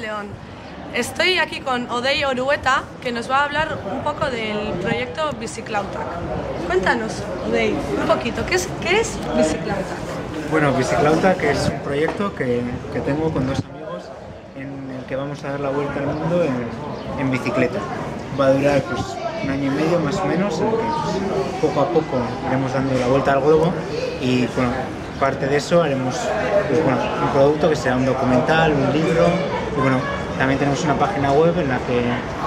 León. Estoy aquí con Odey Orueta, que nos va a hablar un poco del proyecto Biciclautac. Cuéntanos, Odey, un poquito, ¿qué es, qué es Biciclautac? Bueno, Biciclautac es un proyecto que, que, tengo con dos amigos en el que vamos a dar la vuelta al mundo en, bicicleta. Va a durar pues, un año y medio más o menos, pues, poco a poco iremos dando la vuelta al globo y bueno, parte de eso haremos pues, bueno, un producto que sea un documental, un libro y bueno, también tenemos una página web en la que,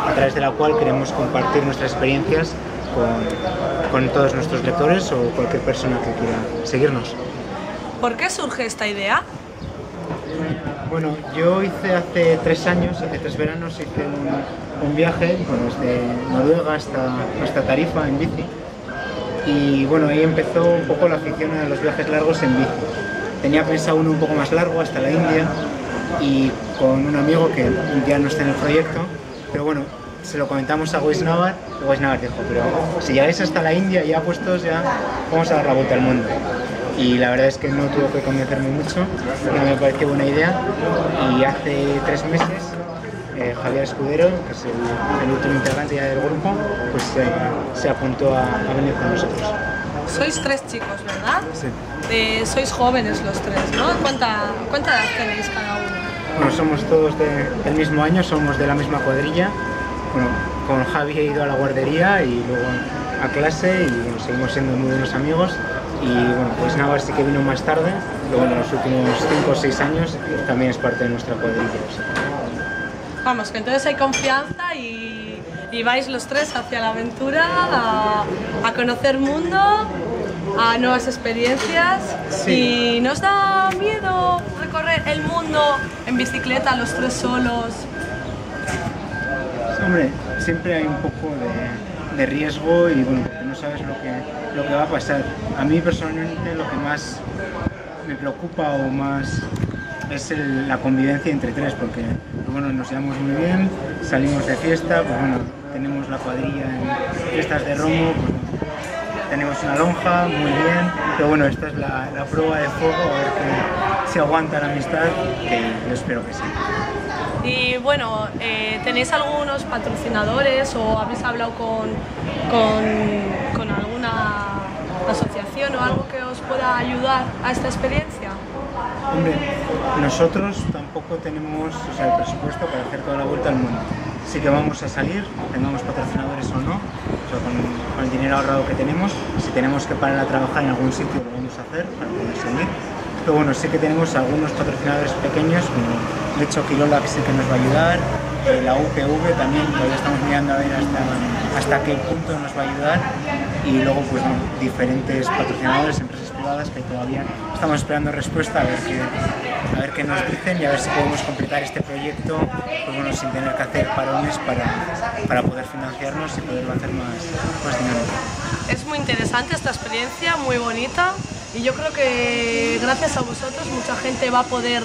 a través de la cual queremos compartir nuestras experiencias con, con todos nuestros lectores o cualquier persona que quiera seguirnos. ¿Por qué surge esta idea? Bueno, yo hice hace tres años, hace tres veranos, hice un, un viaje bueno, desde Noruega hasta, hasta Tarifa en bici. Y bueno, ahí empezó un poco la afición a los viajes largos en bici. Tenía pensado uno un poco más largo, hasta la India, y con un amigo que ya no está en el proyecto, pero bueno, se lo comentamos a Weisnavar, y Weisnavar dijo, pero si llegáis hasta la India ya puestos, ya vamos a dar la vuelta al mundo y la verdad es que no tuvo que convencerme mucho, no me pareció buena idea y hace tres meses eh, Javier Escudero, que es el, el, último integrante ya del grupo, pues eh, se apuntó a, a, venir con nosotros. Sois tres chicos, ¿verdad? Sí. Eh, sois jóvenes los tres, ¿no? ¿Cuánta, ¿Cuánta edad tenéis cada uno? Bueno, somos todos de, del mismo año, somos de la misma cuadrilla. Bueno, con Javi he ido a la guardería y luego a clase y bueno, seguimos siendo muy buenos amigos y bueno, pues Navar sí que vino más tarde, bueno, en los últimos 5 o 6 años también es parte de nuestra cuadrilla. Vamos, que entonces hay confianza y, y vais los tres hacia la aventura, a, a conocer mundo, a nuevas experiencias. Sí. ¿Y nos da miedo recorrer el mundo en bicicleta, los tres solos? Hombre, siempre hay un poco de, de riesgo y bueno, porque no sabes lo que, lo que va a pasar. A mí personalmente lo que más me preocupa o más es el, la convivencia entre tres, porque bueno, nos llevamos muy bien, salimos de fiesta, pues bueno, tenemos la cuadrilla en fiestas de Romo, pues, tenemos una lonja, muy bien, pero bueno, esta es la, la prueba de fuego, a ver que, si aguanta la amistad, que yo espero que sí. Y bueno, eh, ¿tenéis algunos patrocinadores o habéis hablado con, con, con, alguna asociación o algo que os pueda ayudar a esta experiencia? Hombre, nosotros tampoco tenemos o sea, el presupuesto para hacer toda la vuelta al mundo. Sí que vamos a salir, tengamos patrocinadores o no, con, el dinero ahorrado que tenemos. Si tenemos que parar a trabajar en algún sitio, lo vamos a hacer para poder seguir. Pero bueno, sí que tenemos algunos patrocinadores pequeños, como de hecho que sí que nos va a ayudar, la UPV también, todavía estamos mirando a ver hasta, qué punto nos va a ayudar, y luego pues diferentes patrocinadores, empresas privadas que todavía estamos esperando respuesta a ver qué, a ver qué nos dicen y a ver si podemos completar este proyecto pues bueno, sin tener que hacer parones para, para poder financiarnos y poderlo hacer más, más. Es muy interesante esta experiencia, muy bonita y yo creo que gracias a vosotros mucha gente va a poder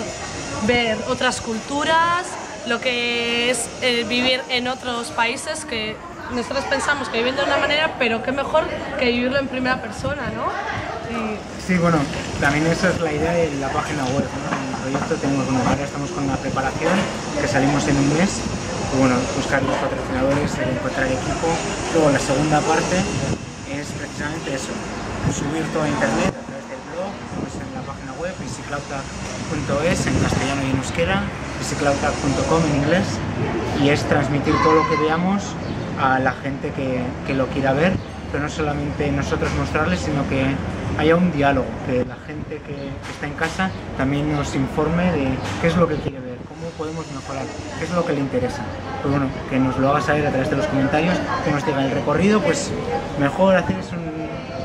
ver otras culturas, lo que es eh, vivir en otros países que nosotros pensamos que viven de una manera, pero qué mejor que vivirlo en primera persona, ¿no? Sí, bueno, también esa es la idea de la página web, ¿no? En el proyecto tenemos, bueno, ahora estamos con una preparación, que salimos en un mes, bueno, buscar los patrocinadores, encontrar equipo. Luego la segunda parte es precisamente eso, subir todo a internet a través del blog, pues en la página web, biciclauta.es en castellano y en euskera, biciclauta.com en inglés, y es transmitir todo lo que veamos a la gente que, que, lo quiera ver, pero no solamente nosotros mostrarles, sino que haya un diálogo, que la gente que, está en casa también nos informe de qué es lo que quiere ver, cómo podemos mejorar, qué es lo que le interesa. Pues bueno, que nos lo haga saber a través de los comentarios, que nos diga el recorrido, pues mejor hacéis un,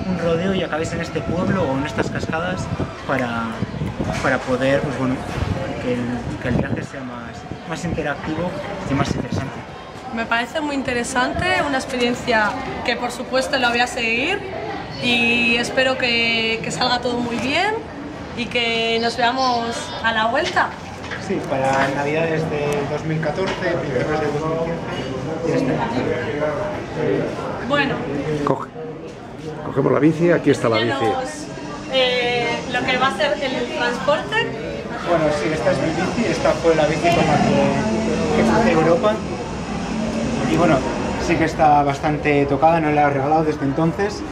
un rodeo y acabéis en este pueblo o en estas cascadas para, para poder, pues bueno, que el, que el viaje sea más, más interactivo y más interesante. Me parece muy interesante, una experiencia que por supuesto la voy a seguir y espero que, que, salga todo muy bien y que nos veamos a la vuelta. Sí, para Navidades de 2014, principios de 2015 Bueno. Coge. Cogemos la bici, aquí está la bici. Eh, lo que va a ser el transporte Bueno, sí, esta es mi bici, esta fue la bici con la que, que fui a Europa. Y bueno, sí que está bastante tocada, no la he regalado desde entonces.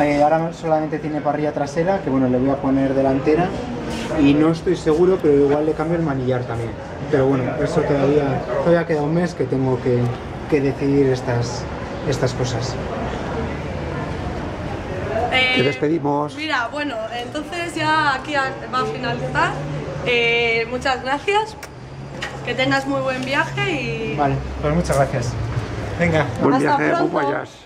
Eh, ahora solamente tiene parrilla trasera, que bueno, le voy a poner delantera. Y no estoy seguro, pero igual le cambio el manillar también. Pero bueno, eso todavía, todavía queda un mes que tengo que, que decidir estas, estas cosas. Eh, Te despedimos. Mira, bueno, entonces ya aquí va a finalizar. Eh, muchas gracias. Que tengas muy buen viaje y Vale, pues muchas gracias. Venga. Buen Hasta viaje, pronto.